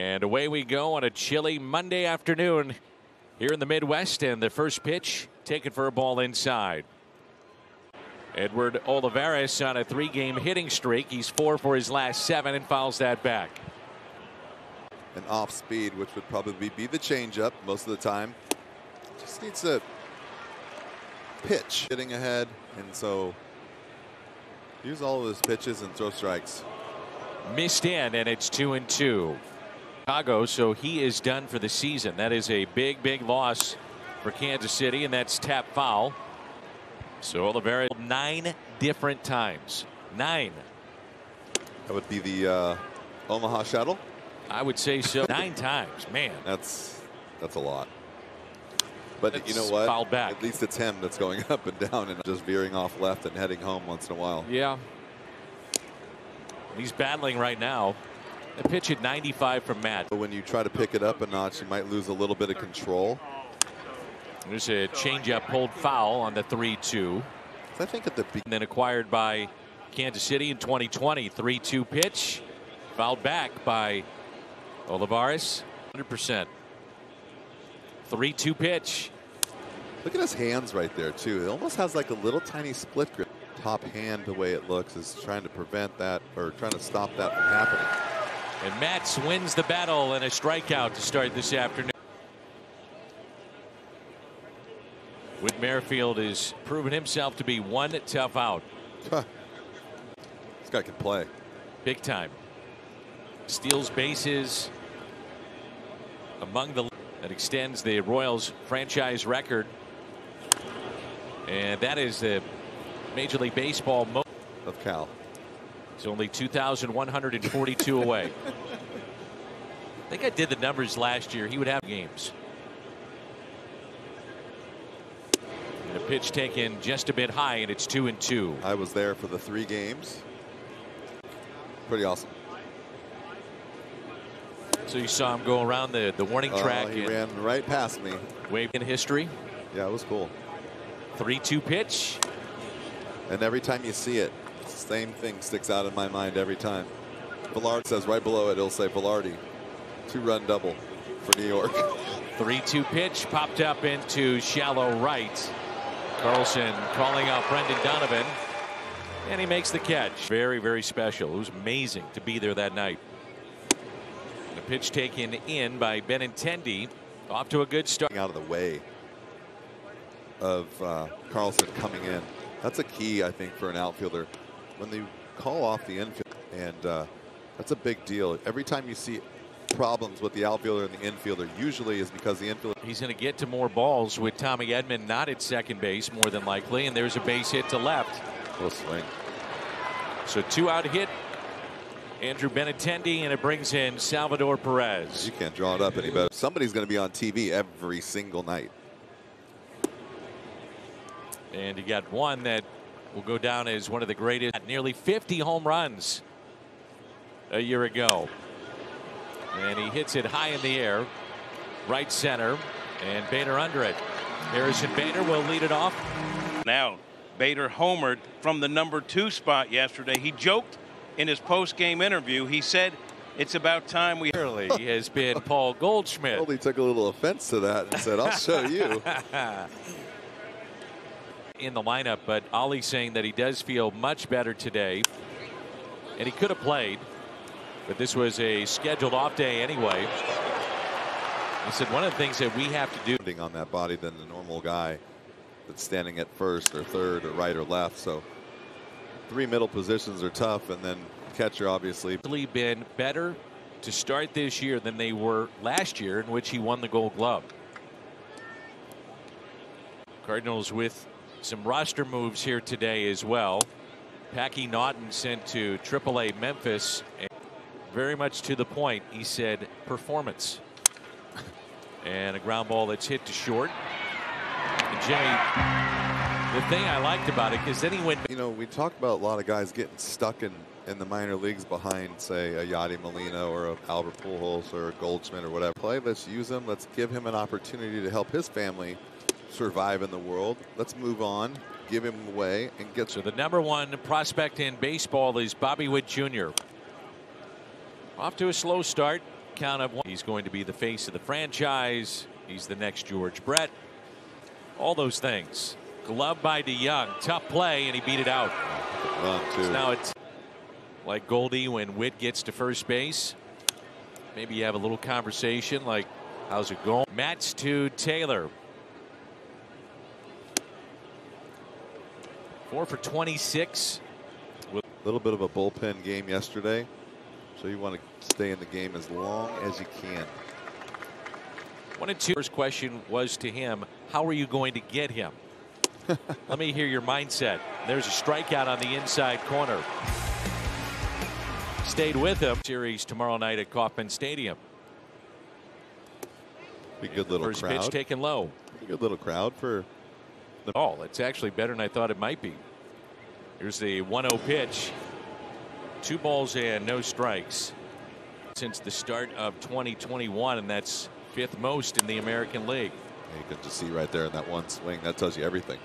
And away we go on a chilly Monday afternoon here in the Midwest. And the first pitch taken for a ball inside. Edward Olivares on a three game hitting streak. He's four for his last seven and fouls that back. An off speed, which would probably be the changeup most of the time. Just needs to pitch hitting ahead. And so use all of his pitches and throw strikes. Missed in, and it's two and two. Chicago, so he is done for the season. That is a big, big loss for Kansas City, and that's tap foul. So Olivares nine different times. Nine. That would be the uh, Omaha shuttle. I would say so. nine times, man. That's that's a lot. But you know what? fouled back. At least it's him that's going up and down and just veering off left and heading home once in a while. Yeah. He's battling right now. A pitch at 95 from Matz. But when you try to pick it up a notch, you might lose a little bit of control. There's a changeup pulled foul on the 3 2. I think at the And then acquired by Kansas City in 2020. 3 2 pitch. Fouled back by Olivares. 100%. 3 2 pitch. look at his hands right there too. It almost has like a little tiny split grip. Top hand, the way it looks, is trying to prevent that or trying to stop that from happening. And Matz wins the battle and a strikeout to start this afternoon. Whit Merrifield has proven himself to be one tough out. Huh. This guy can play. Big time. Steals bases among the that extends the Royals franchise record. And that is the Major League Baseball Of Cal. It's only 2,142 away. I think I did the numbers last year. He would have games. And a pitch taken just a bit high, and it's two and two. I was there for the three games. Pretty awesome. So you saw him go around the, the warning Oh, track he and ran right past me. wave in history. Yeah, it was cool. 3 2 pitch. And every time you see it, same thing sticks out in my mind every time. Velarde says right below it, it'll say Velarde. Two run double for New York. 3 2 pitch popped up into shallow right. Carlson calling out Brendan Donovan. And he makes the catch. Very, very special. It was amazing to be there that night. The pitch taken in by Benintendi. Off to a good start. out of the way of uh, Carlson coming in. That's a key, I think, for an outfielder. When they call off the infield, and uh, that's a big deal. Every time you see problems with the outfielder and the infielder, usually is because the infielder. He's going to get to more balls with Tommy Edman not at second base more than likely. And there's a base hit to left. Will swing. So two out hit. Andrew Benintendi and it brings in Salvador Perez. You can't draw it up any better. Somebody's going to be on TV every single night. And you got one that will go down as one of the greatest at nearly 50 home runs a year ago. And he hits it high in the air, right center, and Bader under it. Harrison Bader will lead it off. Now, Bader homered from the number two spot yesterday. He joked in his post-game interview. He said, "It's about time we." Early has been Paul Goldschmidt. Well, he took a little offense to that and said, I'll show you. in the lineup, but Ollie saying that he does feel much better today. And he could have played, but this was a scheduled off day anyway. He said one of the things that we have to do on that body than the normal guy that's standing at first or third or right or left. So three middle positions are tough, and then catcher obviously. been better to start this year than they were last year, in which he won the Gold Glove. Cardinals with some roster moves here today as well. Packy Naughton sent to AAA Memphis. Very much to the point, he said performance. And a ground ball that's hit to short. And Jimmy, the thing I liked about it, because then he went You know, we talk about a lot of guys getting stuck in, in the minor leagues behind, say, a Yadi Molina or a Albert Pujols or a Goldschmidt or whatever. Play, let's use him. Let's give him an opportunity to help his family survive in the world. Let's move on, give him away, and get. So the number one prospect in baseball is Bobby Witt Jr. Off to a slow start. count of one. He's going to be the face of the franchise. He's the next George Brett. All those things. Glove by DeJong. Tough play, and he beat it out. Run, too. So now it's like Goldie when Witt gets to first base. Maybe you have a little conversation like, how's it going? Matz to Taylor. Four for 26. A little bit of a bullpen game yesterday. So you want to stay in the game as long as you can. One and two. First question was to him, how are you going to get him? Let me hear your mindset. There's a strikeout on the inside corner. Stayed with him. Series tomorrow night at Kauffman Stadium. Be a good little First crowd. pitch taken low. Be a good little crowd for the ball. It's actually better than I thought it might be. Here's the 1-0 pitch. Two balls and no strikes since the start of 2021, and that's fifth most in the American League. You can just see right there in that one swing. That tells you everything.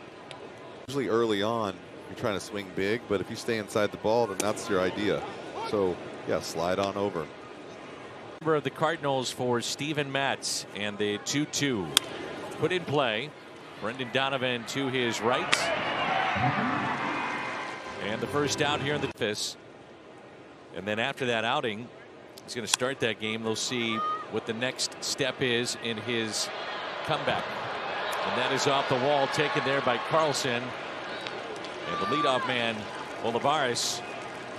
Usually early on, you're trying to swing big, but if you stay inside the ball, then that's your idea. So, yeah, slide on over. Member of the Cardinals for Steven Matz and the 2-2 put in play. Brendan Donovan to his right. And the first out here in the fifth. And then after that outing, he's going to start that game. They'll see what the next step is in his comeback. And that is off the wall, taken there by Carlson. And the leadoff man, Olivares,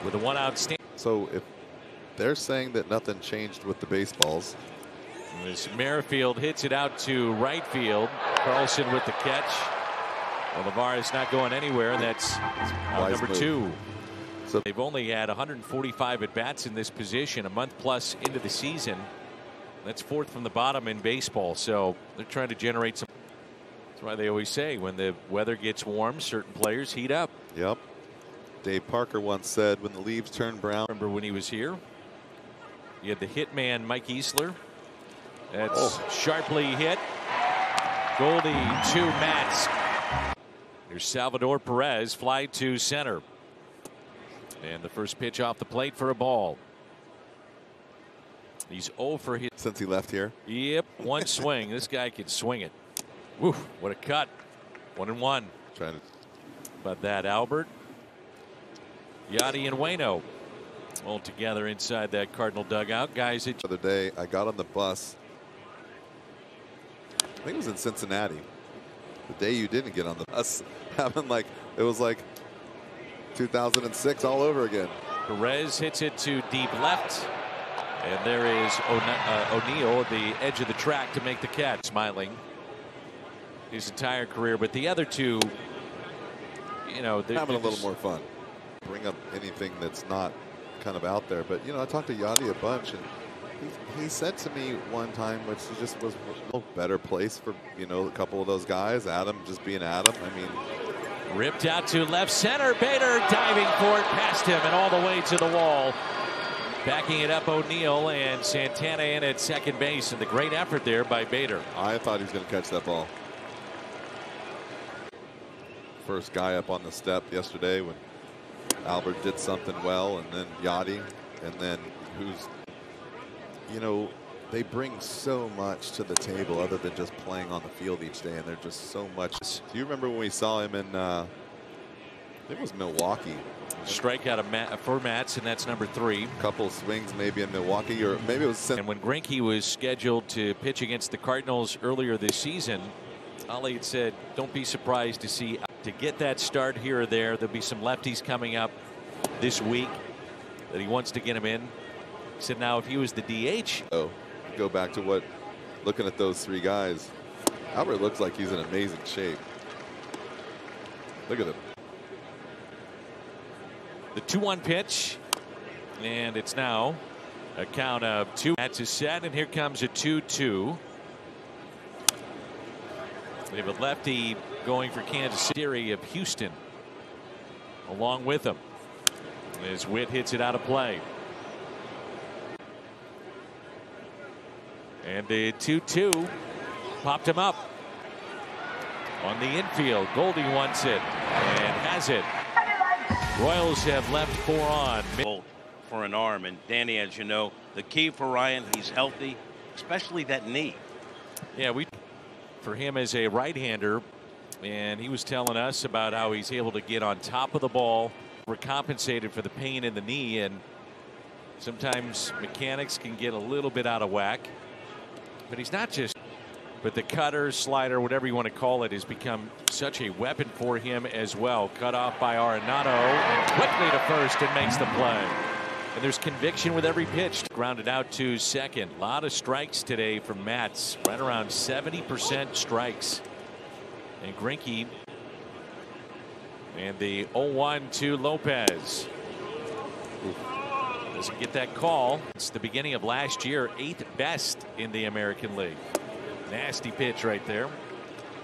with a one out stand. So if they're saying that nothing changed with the baseballs. As Merrifield hits it out to right field. Carlson with the catch. Well, Lavar is not going anywhere, and that's uh, out number move. two. So They've only had 145 at bats in this position, a month plus into the season. That's fourth from the bottom in baseball, so they're trying to generate some. That's why they always say when the weather gets warm, certain players heat up. Yep. Dave Parker once said, when the leaves turn brown. Remember when he was here? You had the hitman Mike Easler. That's Oh. sharply hit. Goldie to Matz. Here's Salvador Perez fly to center. And the first pitch off the plate for a ball. He's 0 for his. Since he left here. Yep, one swing. This guy can swing it. Woof, what a cut. One and one. Trying to. But that Albert, Yadi, and Waino all together inside that Cardinal dugout. Guys, it The other day, I got on the bus. I think it was in Cincinnati. The day you didn't get on the bus, having like it was like 2006 all over again. Perez hits it to deep left. And there is uh, O'Neill at the edge of the track to make the catch, smiling his entire career. But the other two, you know, they're having a little more fun. Bring up anything that's not kind of out there. But, you know, I talked to Yadi a bunch, and he, he said to me one time, which just was a better place for, you know, a couple of those guys. Adam just being Adam. I mean, Ripped out to left center. Bader diving for it past him and all the way to the wall. Backing it up O'Neill and Santana in at second base. And the great effort there by Bader. I thought he was going to catch that ball. First guy up on the step yesterday when Albert did something well, and then Yadi, and then who's, you know, they bring so much to the table other than just playing on the field each day, and they're just so much. Do you remember when we saw him in, uh, I think it was Milwaukee, Strikeout of Matt, for Matz, and that's number three. couple swings maybe in Milwaukee, or maybe it was. And when Greinke was scheduled to pitch against the Cardinals earlier this season, Ollie had said, don't be surprised to see to get that start here or there. There'll be some lefties coming up this week that he wants to get him in. Said, now, if he was the DH, Oh, go back to what, looking at those three guys, Albert looks like he's in amazing shape. Look at him. the 2 1 pitch, and it's now a count of two. That's a set, and here comes a 2 2. They have a lefty going for Kansas City of Houston along with him. As Witt hits it out of play. And the 2 2 popped him up on the infield. Goldie wants it and has it. Royals have left four on. for an arm. And Danny, as you know, the key for Ryan, he's healthy, especially that knee. Yeah, we for him as a right-hander, and he was telling us about how he's able to get on top of the ball. We're compensated for the pain in the knee, and sometimes mechanics can get a little bit out of whack. But he's not just. But the cutter, slider, whatever you want to call it, has become such a weapon for him as well. Cut off by Arenado, and quickly to first and makes the play. And there's conviction with every pitch. Grounded out to second. A lot of strikes today from Matz. Right around 70% strikes. And Greinke. And the 0-1 to Lopez. Doesn't get that call. It's the beginning of last year. Eighth best in the American League. Nasty pitch right there.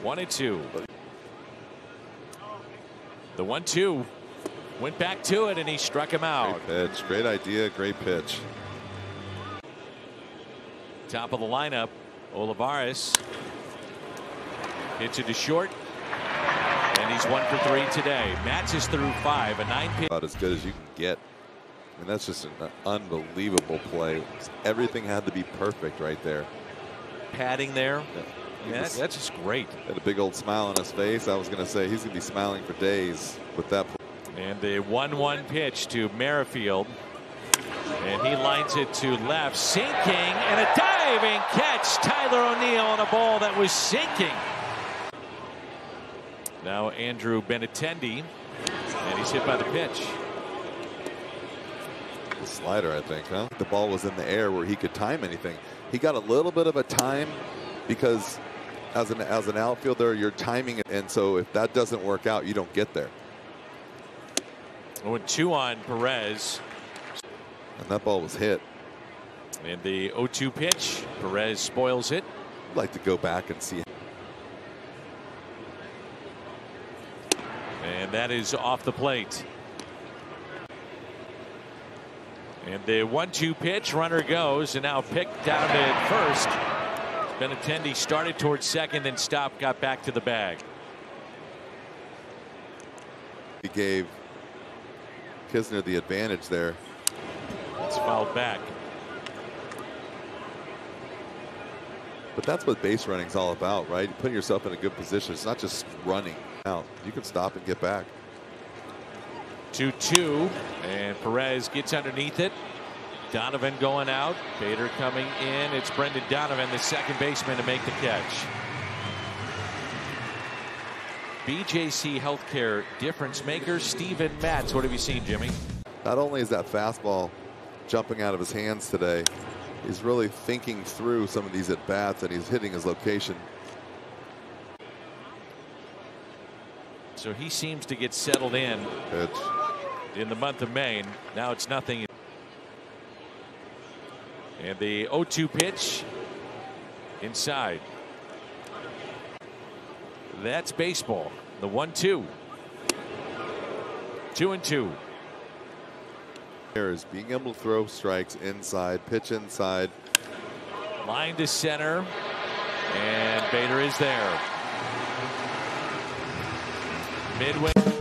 One and two. The one two went back to it and he struck him out. Great pitch. Great idea. Great pitch. Top of the lineup. Olivares. Hits it to short. And he's one for three today. Matz is through five. A nine pitch. About as good as you can get. I mean, that's just an unbelievable play. Everything had to be perfect right there. Padding there. Yeah. Yeah, that's, that's just great. Had a big old smile on his face. I was going to say he's going to be smiling for days with that. And the 1 1 pitch to Merrifield. And he lines it to left, sinking, and a diving catch. Tyler O'Neill on a ball that was sinking. Now Andrew Benintendi, and he's hit by the pitch. The slider, I think, huh? The ball was in the air where he could time anything. He got a little bit of a time because as an as an outfielder, you're timing it, and so if that doesn't work out, you don't get there. Went two on Perez. And that ball was hit. And the 0-2 pitch, Perez spoils it. I'd like to go back and see. And that is off the plate. And the one-two pitch, runner goes, and now picked down at first. Benintendi started towards second, then stopped, got back to the bag. He gave Knizner the advantage there. It's fouled back. But that's what base running is all about, right? Putting yourself in a good position. It's not just running out. You can stop and get back. 2-2, and Perez gets underneath it. Donovan going out. Bader coming in. It's Brendan Donovan, the second baseman, to make the catch. BJC Healthcare difference maker Steven Matz. What have you seen, Jimmy? Not only is that fastball jumping out of his hands today, he's really thinking through some of these at bats and he's hitting his location. So he seems to get settled in Pitch. In the month of May. Now it's nothing. And the 0-2 pitch inside. That's baseball. The 1-2. Two and two. Here is being able to throw strikes inside, pitch inside. Line to center. And Bader is there. Midway.